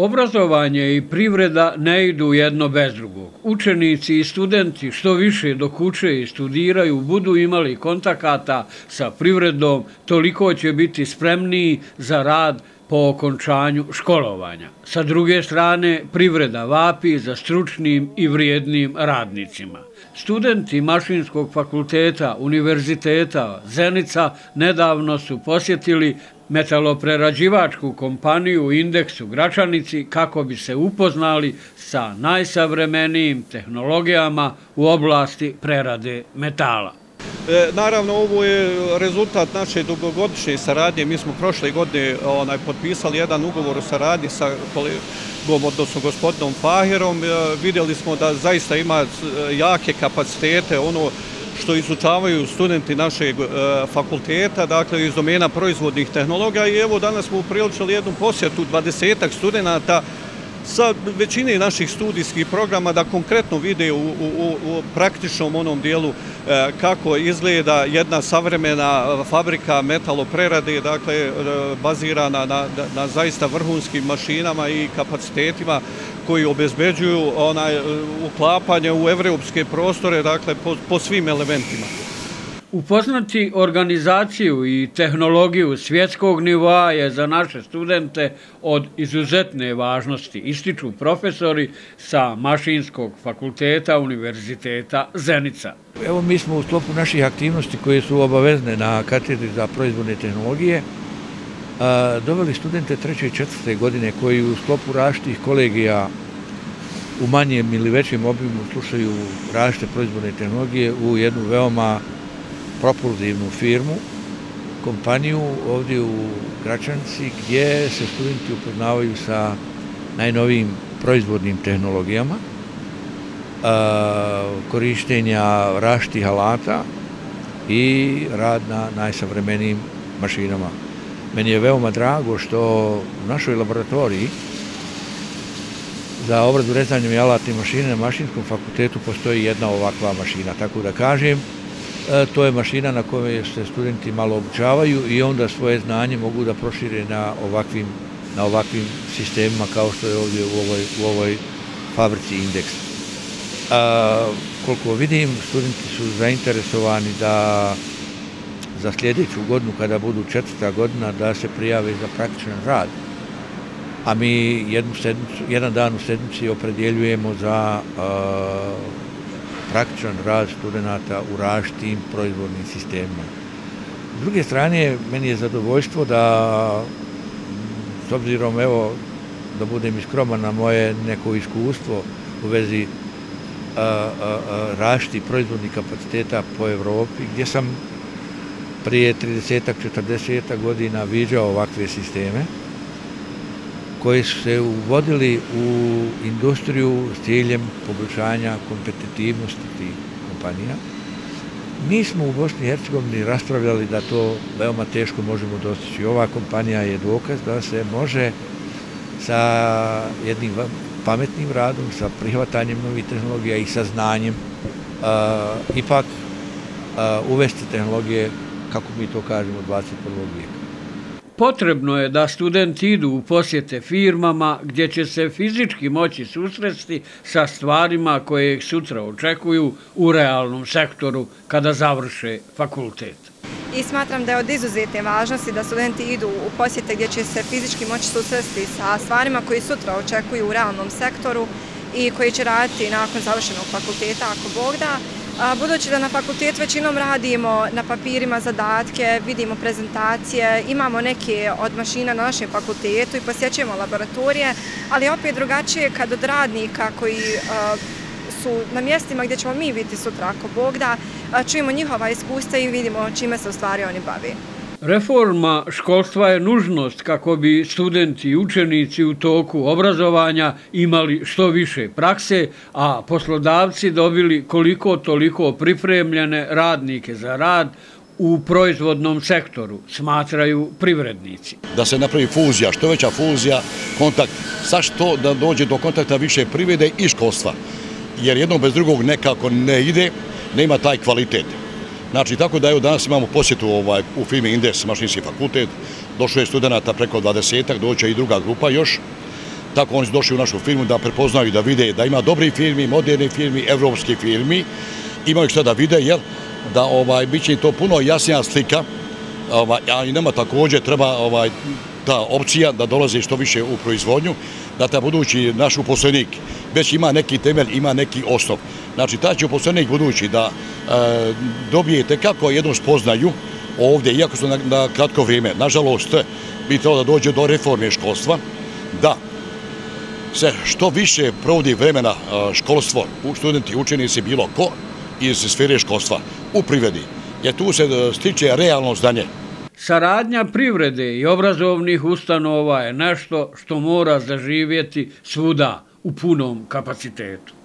Obrazovanje i privreda ne idu jedno bez drugog. Učenici i studenti što više dok uče i studiraju budu imali kontakata sa privredom, toliko će biti spremniji za rad po okončanju školovanja. Sa druge strane, privreda vapi za stručnim i vrijednim radnicima. Studenti Mašinskog fakulteta Univerziteta Zenica nedavno su posjetili metaloprerađivačku kompaniju u indeksu Gračanici kako bi se upoznali sa najsavremenijim tehnologijama u oblasti prerade metala. E, naravno, ovo je rezultat naše dugogodišnje saradnje. Mi smo prošle godine potpisali jedan ugovor o saradnji sa kolegom, odnosno gospodinom Fahirom. E, vidjeli smo da zaista ima e, jake kapacitete, ono što izučavaju studenti našeg e, fakulteta, dakle iz domena proizvodnih tehnologija i evo danas smo upriličili jednu posjetu dvadesetak studenta sa većine naših studijskih programa da konkretno vide u praktičnom onom dijelu e, kako izgleda jedna savremena fabrika metaloprerade, dakle e, bazirana na zaista vrhunskim mašinama i kapacitetima koji obezbeđuju e, uklapanje u evropske prostore, dakle po svim elementima. Upoznati organizaciju i tehnologiju svjetskog nivoa je za naše studente od izuzetne važnosti, ističu profesori sa Mašinskog fakulteta Univerziteta Zenica. Evo mi smo u sklopu naših aktivnosti koje su obavezne na katedri za proizvodne tehnologije doveli studente treće i četvrte godine koji u sklopu raštih kolegija u manjem ili većem obimu slušaju rašte proizvodne tehnologije u jednu veoma propulzivnu firmu, kompaniju ovdje u Gračanci gdje se studenti upoznavaju sa najnovijim proizvodnim tehnologijama korištenja raštih alata i rad na najsavremenijim mašinama. Meni je veoma drago što u našoj laboratoriji za obradu rezanjem i alatne mašine na mašinskom fakultetu postoji jedna ovakva mašina. Tako da kažem, E, to je mašina na kojoj se studenti malo obučavaju i onda svoje znanje mogu da prošire na ovakvim, na ovakvim sistemima kao što je ovdje u ovoj, u ovoj fabrici Indeks. A, e, koliko vidim, studenti su zainteresovani da za sljedeću godinu, kada budu četvrta godina, da se prijave za praktičan rad. A mi jednu sedmicu, jedan dan u sedmici opredjeljujemo za praktičan rad studenta u raštim proizvodnim sistemima. S druge strane, meni je zadovoljstvo da, s obzirom, evo, da budem iskroman na moje neko iskustvo u vezi rašti proizvodnih kapaciteta po Evropi, gdje sam prije 30-40 godina viđao ovakve sisteme, koji su se uvodili u industriju s ciljem poboljšanja kompetitivnosti tih kompanija. Mi smo u Bosni i Hercegovini raspravljali da to veoma teško možemo dostići. Ova kompanija je dokaz da se može sa jednim pametnim radom, sa prihvatanjem novih tehnologija i sa znanjem ipak uvesti tehnologije, kako mi to kažemo, 21. vijeka. Potrebno je da studenti idu u posjete firmama gdje će se fizički moći susresti sa stvarima koje ih sutra očekuju u realnom sektoru kada završe fakultet. I smatram da je od izuzetne važnosti da studenti idu u posjete gdje će se fizički moći susresti sa stvarima koji sutra očekuju u realnom sektoru i koji će raditi nakon završenog fakulteta, ako Bog da, Budući da na fakultet većinom radimo na papirima zadatke, vidimo prezentacije, imamo neke od mašina na našem fakultetu i posjećujemo laboratorije, ali opet drugačije kad od radnika koji su na mjestima gdje ćemo mi biti sutra ako Bog da, čujemo njihova iskustva i vidimo čime se u stvari oni bavi. Reforma školstva je nužnost kako bi studenti i učenici u toku obrazovanja imali što više prakse, a poslodavci dobili koliko toliko pripremljene radnike za rad u proizvodnom sektoru, smatraju privrednici. Da se napravi fuzija, što veća fuzija, kontakt, sa što da dođe do kontakta više privrede i školstva. Jer jedno bez drugog nekako ne ide, nema taj kvalitet. Znači, tako da evo danas imamo posjetu ovaj, u firmi Indes, mašinski fakultet, došlo je studenta preko 20-ak, doće i druga grupa još. tako oni su došli u našu firmu da prepoznaju, da vide da ima dobri firmi, moderni firmi, evropski firmi, imaju šta da vide, jer Da ovaj, bit će to puno jasnija slika, ovaj, a i nama također treba ovaj, ta opcija da dolaze što više u proizvodnju, da ta budući naš uposlenik već ima neki temelj, ima neki osnov. Znači, ta će uposlenik budući da e, dobijete kako jednu spoznaju ovdje, iako su na, na kratko vrijeme, nažalost, bi trebalo da dođe do reforme školstva, da se što više provodi vremena e, školstvo, studenti, učenici, bilo ko iz sfere školstva u privredi, jer tu se e, stiče realno zdanje. Saradnja privrede i obrazovnih ustanova je nešto što mora zaživjeti svuda u punom kapacitetu.